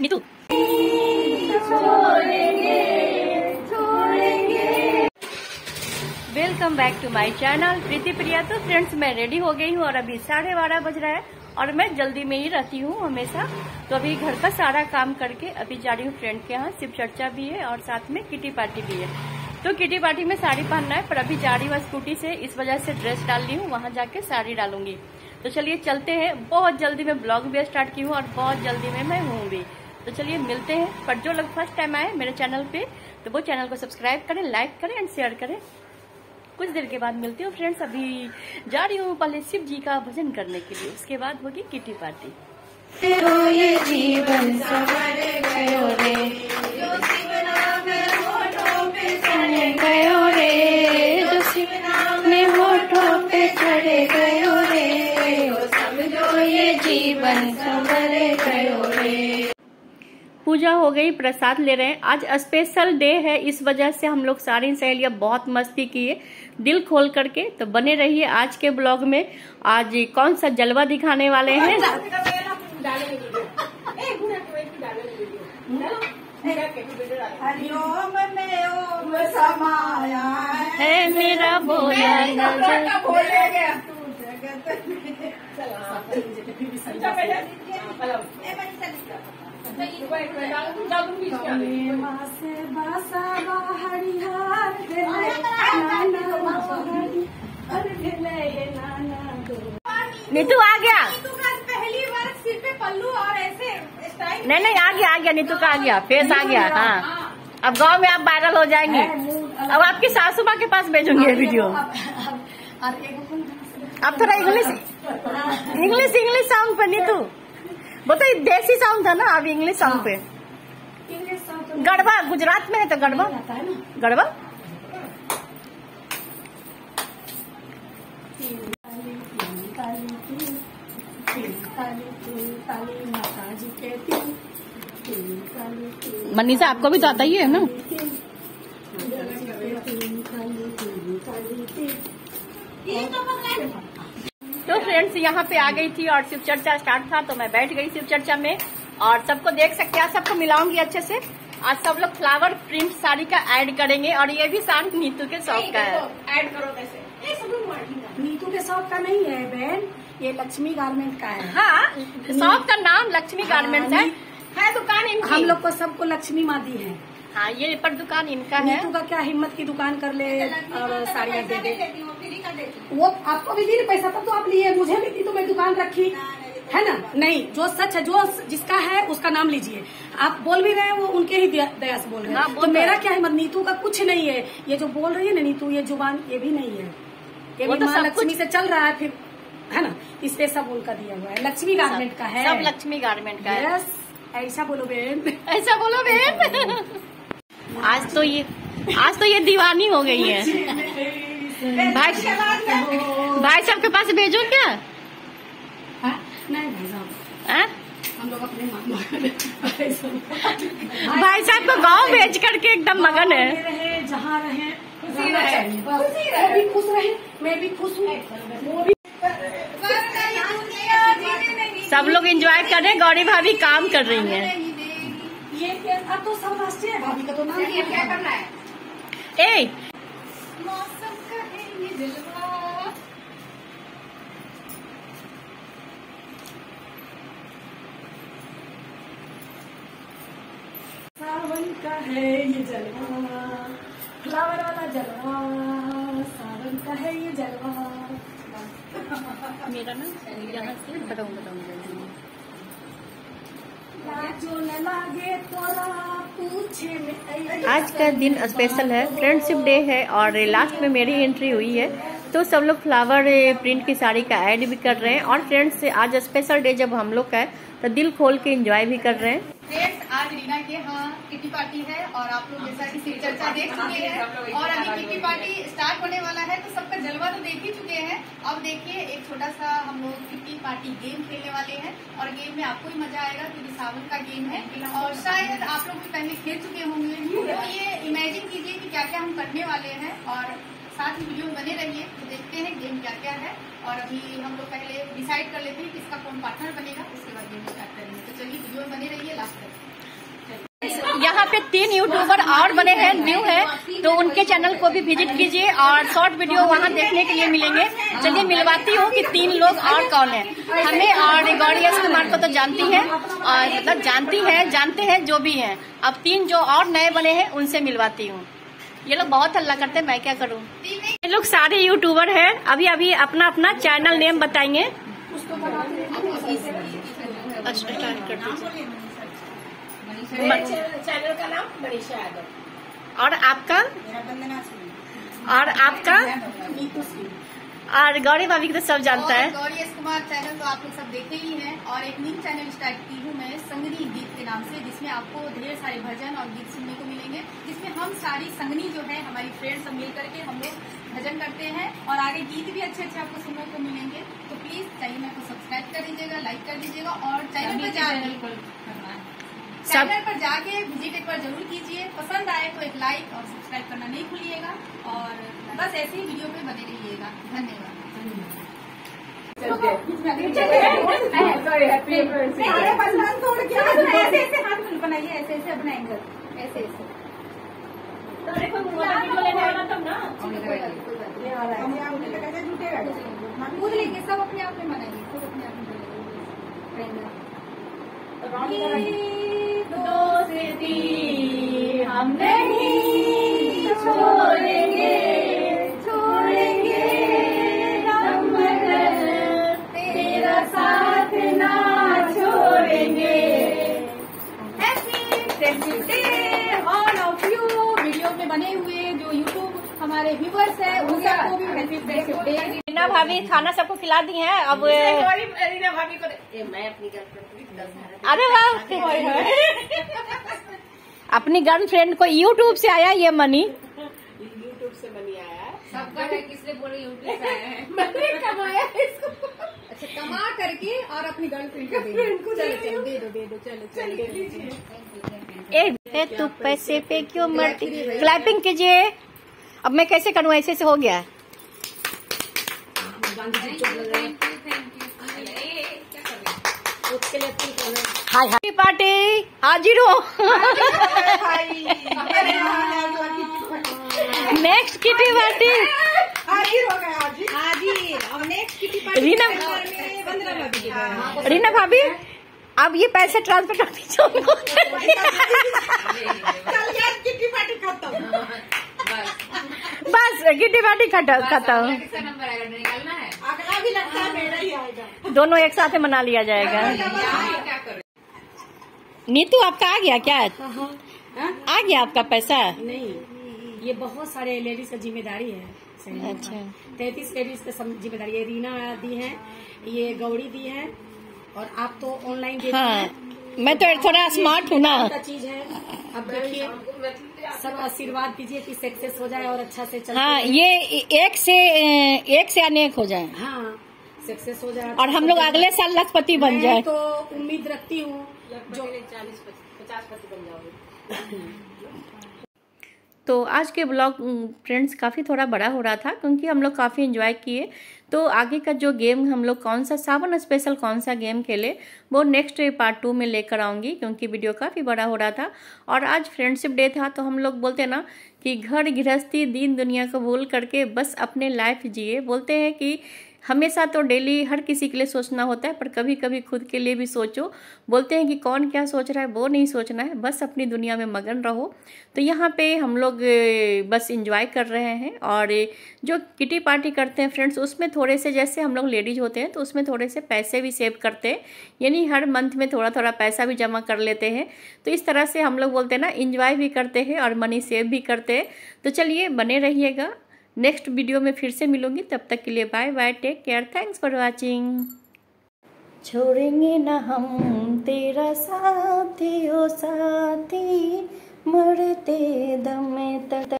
Neetu. Welcome back to my channel Preeti Priya. तो friends मैं ready हो गई हूँ और अभी साढ़े बारह बज रहा है और मैं जल्दी में ही रहती हूँ हमेशा। तो अभी घर का सारा काम करके अभी जा रही हूँ फ्रेंड के यहाँ, शिव चर्चा भी है और साथ में किटी पार्टी भी है। तो किटी पार्टी में साड़ी पहनना है, पर अभी जा रही हूँ स्कूटी से, इस वजह से ड्रेस डाल ली हूँ, वहाँ जाके साड़ी डालूँगी। तो चलिए चलते हैं। बहुत जल्दी में ब्लॉग भी स्टार्ट की हूँ और बहुत जल्दी में मैं हूँ भी। तो चलिए मिलते हैं। पर जो लोग फ़र्स्ट टाइम आए मेरे चैनल पे तो वो चैनल को सब्सक्राइब करें लाइक करें एंड शेयर करें। कुछ देर के बाद मिलती हूँ फ्रेंड्स अभी जा रही हूँ पहले शिव जी का भजन करने के लिए। उसके बाद होगी किटी पार्टी। पे चढ़े जीवन सवर गयो रे। पूजा हो गई प्रसाद ले रहे हैं। आज स्पेशल डे है इस वजह से हम लोग सारी सहेलियाँ बहुत मस्ती किए दिल खोल करके तो बने रहिए आज के ब्लॉग में। आज कौन सा जलवा दिखाने वाले हैं? हरिओम में ओम है। मेरा बोला तू से बासा हरिहार नीतू आ गया पहली बार सिर पे पल्लू और ऐसे नहीं नहीं आ गया आ गया नीतू का आ गया फेस आ गया हाँ अब गाँव में आप वायरल हो जाएँगे अब आपकी सासू माँ के पास भेजूँगी वीडियो अब थोड़ा इंग्लिश इंग्लिश इंग्लिश सॉन्ग पे नीतू। तो देसी सॉन्ग था ना अब इंग्लिश सॉन्ग पे। इंग्लिश गढ़वा गुजरात में है तो गढ़वा। आता गढ़वा। मनीषा आपको भी तो आता ही है ना। काली तीन तो फ्रेंड्स यहाँ पे आ गई थी और शिव चर्चा स्टार्ट था तो मैं बैठ गई शिव चर्चा में। और सबको देख सकते हैं सबको मिलाऊँगी अच्छे से। आज सब लोग फ्लावर प्रिंट साड़ी का ऐड करेंगे और ये भी साड़ी नीतू के शौक का है। ऐड करो कैसे नीतू के शौक का नहीं है बहन ये लक्ष्मी गारमेंट का है। हाँ शॉप का नाम लक्ष्मी हाँ, गारमेंट है। है दुकान इनकी। हम लोग को सबको लक्ष्मी माँ दी है। हाँ ये पर दुकान इनका है। नीतू का क्या हिम्मत की दुकान कर ले और साड़ियाँ दे दे। वो आपको भी दी ना पैसा तब तो आप लिए मुझे भी दी तो मैं दुकान रखी। है ना? नहीं जो सच है जो जिसका है उसका नाम लीजिए। आप बोल भी रहे हैं वो उनके ही दया से बोल रहे हाँ, तो मेरा हैं। क्या हिम्मत नीतू का कुछ नहीं है। ये जो बोल रही है ना नीतू ये ज़ुबान ये भी नहीं है। ये भी तो माँ लक्ष्मी से चल रहा है फिर है ना? इस पे सब उनका दिया हुआ है। लक्ष्मी गारमेंट का है। सब लक्ष्मी गारमेंट का है। यस ऐसा बोलो बहन। ऐसा बोलो बहन। आज तो ये आज तो ये दीवानी हो गई है। भाई भाई साहब के पास भेजो क्या? हाँ? नहीं भाई साहब। हाँ? हम लोग अपने भाई साहब को गाँव भेज करके एकदम मगन है। रहे जहाँ रहे खुशी रहे। भी खुश रहे मैं भी खुश हूँ। सब लोग एंजॉय कर रहे हैं गौरी भाभी काम कर रही हैं। ये क्या अब तो सब है भाभी का तो नाम क्या करना है? ए सावन का है ये जलवा फ्लावर वाला जलवा, सावन का है ये जलवा। मेरा ना, यहाँ से, बताऊँ बताऊँ जो न लागे तोरा पूछे में ऐ- आज का दिन स्पेशल है। फ्रेंडशिप डे है और लास्ट में मेरी एंट्री हुई है। तो सब लोग फ्लावर प्रिंट की साड़ी का ऐड भी कर रहे हैं और फ्रेंड्स आज स्पेशल डे जब हम लोग का है तो दिल खोल के एंजॉय भी कर रहे हैं। आज रीना के यहाँ किटी पार्टी है और आप लोग जैसा कि चर्चा देख चुके हैं और अभी किटी पार्टी स्टार्ट होने वाला है तो सबका जलवा तो देख ही चुके हैं। अब देखिए एक छोटा सा हम लोग किटी पार्टी गेम खेलने वाले हैं और गेम में आपको ही मज़ा आएगा क्योंकि सावन का गेम है और शायद आप लोग भी पहले खेल चुके होंगे। तो ये इमेजिन कीजिए कि क्या क्या हम करने वाले हैं और साथ ही वीडियो में बने रहिए तो देखते हैं गेम क्या क्या है और अभी हम लोग पहले डिसाइड कर लेते हैं किसका कौन पार्टनर बनेगा उसके बाद गेम स्टार्ट करेंगे। तो चलिए वीडियो बने रहिए लास्ट तक। पे तीन यूट्यूबर और बने हैं न्यू है। तो उनके चैनल को भी विज़िट कीजिए और शॉर्ट वीडियो वहाँ देखने के लिए मिलेंगे। चलिए मिलवाती हूँ कि तीन लोग और कौन है। हमें और गौरी एस कुमार को तो जानती है और मतलब जानती है जानते हैं जो भी है। अब तीन जो और नए बने हैं उनसे मिलवाती हूँ। ये लोग बहुत हल्ला करते हैं मैं क्या करूँ? ये लोग सारे यूट्यूबर हैं। अभी अभी अपना अपना चैनल नेम बताएँगे। स्टार्ट कर दीजिए। चैनल का नाम मनीषा यादव। और आपका? और आपका? नीतू सिंह। और गौरी भाभी की तो सब जानता और है। गौरी एस कुमार चैनल तो आप लोग सब देखे ही हैं और एक न्यू चैनल स्टार्ट की हूँ मैं संगनी गीत के नाम से जिसमें आपको ढेर सारे भजन और गीत सुनने को मिलेंगे जिसमें हम सारी संगनी जो है हमारी फ्रेंड सब मिल करके हम लोग भजन करते हैं और आगे गीत भी अच्छे अच्छे आपको सुनने को मिलेंगे। तो प्लीज़ चैनल को सब्सक्राइब कर दीजिएगा लाइक कर दीजिएगा और चैनल पर जा चैनल पर जाके विज़िट एक बार ज़रूर कीजिए। पसंद आए तो एक लाइक और सब्सक्राइब करना नहीं भूलिएगा। और बस ऐसे ही वीडियो पे बने रहिएगा। धन्यवाद। ऐसे ऐसे हाथ बनाइए ऐसे ऐसे अपना एंगल ऐसे ऐसे कूद लेंगे सब अपने आप में बनाइए सब अपने आप में बनाइए छोड़ेंगे छोड़ेंगे तेरा साथ ना छोड़ेंगे ऑल ऑफ़ यू वीडियो में बने हुए जो यूट्यूब हमारे व्यूवर्स है, उन सबको भी रीना भाभी खाना सबको खिला दी है अब रीना भाभी को ए, मैं अपनी गर्लफ्रेंड को अरे वाह। अपनी गर्लफ्रेंड को यूट्यूब से आया ये मनी। यूट्यूब से मनी आया। है सबका है किसने बोले यूट्यूब से आया है? मैंने कमाया इसको। अच्छा कमा करके और अपनी गर्लफ्रेंड को दे दो। चलो चलो दे। दो दे दो चलो चलो ए ए, तू पैसे पे क्यों मरती क्लैपिंग कीजिए। अब मैं कैसे करूँ? ऐसे से हो गया। है उसके लिए अपनी कर रहे हैं? हाय हाय। पार्टी हाजिर हो। नेक्स्ट किटी पार्टी हाजिर हो रीना भाभी रीना भाभी अब ये पैसे ट्रांसफ़र कर दीजिए बस किटी पार्टी खत्म। खत्म नंबर आएगा निकालना है अगला भी लगता है मेरा ही आएगा दोनों एक साथ मना लिया जाएगा। नीतू आपका आ गया क्या? हाँ? आ गया आपका पैसा? नहीं ये बहुत सारे लेडीज़ का ज़िम्मेदारी है। अच्छा। तैतीस लेडीज़ का ज़िम्मेदारी है। रीना दी है ये गौड़ी दी है और आप तो ऑनलाइन देती हाँ। हैं। मैं तो थोड़ा स्मार्ट हूँ ना। चीज़ है। अब देखिए सब आशीर्वाद दीजिए कि सक्सेस हो जाए और अच्छा से चल हाँ ये एक से एक से अनेक हो जाए। हाँ। सक्सेस हो जाए और हम लोग अगले साल लखपति बन जाए। तो उम्मीद रखती हूँ जो चालीस पचास पति बन जाओगे। तो आज के ब्लॉग फ्रेंड्स काफ़ी थोड़ा बड़ा हो रहा था क्योंकि हम लोग काफ़ी एंजॉय किए। तो आगे का जो गेम हम लोग कौन सा सावन स्पेशल कौन सा गेम खेले वो नेक्स्ट पार्ट टू में लेकर आऊँगी क्योंकि वीडियो काफ़ी बड़ा हो रहा था। और आज फ्रेंडशिप डे था तो हम लोग बोलते ना कि घर गृहस्थी दीन दुनिया को भूल करके बस अपने लाइफ जिए। बोलते हैं कि हमेशा तो डेली हर किसी के लिए सोचना होता है, पर कभी कभी खुद के लिए भी सोचो। बोलते हैं कि कौन क्या सोच रहा है, वो नहीं सोचना है, बस अपनी दुनिया में मगन रहो। तो यहाँ पे हम लोग, बस इंजॉय कर रहे हैं और जो किटी पार्टी करते हैं फ्रेंड्स उसमें थोड़े से जैसे हम लोग लेडीज़ होते हैं तो उसमें थोड़े से पैसे भी सेव करते हैं। यानी हर मंथ में थोड़ा थोड़ा पैसा भी जमा कर लेते हैं। तो इस तरह से हम लोग बोलते हैं ना इंजॉय भी करते हैं और मनी सेव भी करते हैं। तो चलिए, बने रहिएगा। नेक्स्ट वीडियो में फिर से मिलूँगी। तब तक के लिए bye bye take care thanks for watching छोड़ेंगे न हम तेरा साथी, ओ साथी, मरते दम तक